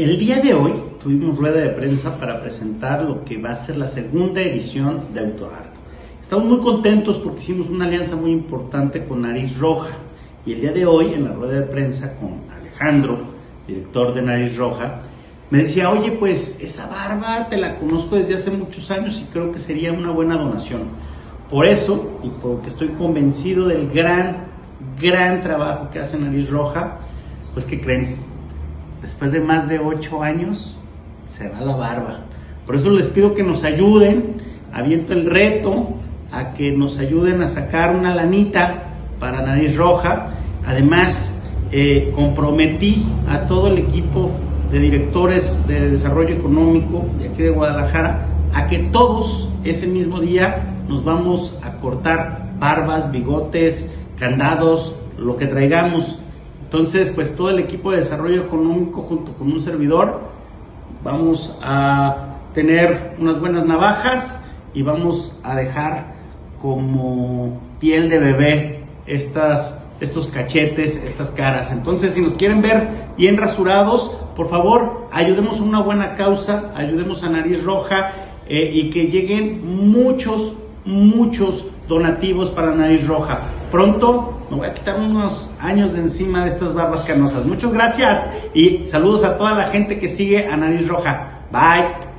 El día de hoy tuvimos rueda de prensa para presentar lo que va a ser la segunda edición de AutoArt. Estamos muy contentos porque hicimos una alianza muy importante con Nariz Roja y el día de hoy en la rueda de prensa con Alejandro, director de Nariz Roja, me decía, oye, pues esa barba te la conozco desde hace muchos años y creo que sería una buena donación. Por eso, y porque estoy convencido del gran, gran trabajo que hace Nariz Roja, pues que creen, después de más de ocho años, se va la barba. Por eso les pido que nos ayuden, aviento el reto a que nos ayuden a sacar una lanita para Nariz Roja. Además, eh, comprometí a todo el equipo de directores de desarrollo económico de aquí de Guadalajara a que todos ese mismo día nos vamos a cortar barbas, bigotes, candados, lo que traigamos entonces, pues todo el equipo de desarrollo económico junto con un servidor, vamos a tener unas buenas navajas y vamos a dejar como piel de bebé estas, estos cachetes, estas caras. Entonces, si nos quieren ver bien rasurados, por favor, ayudemos a una buena causa, ayudemos a Nariz Roja eh, y que lleguen muchos, muchos donativos para Nariz Roja. Pronto me voy a quitar unos años de encima de estas barbas canosas. Muchas gracias y saludos a toda la gente que sigue a Nariz Roja. Bye.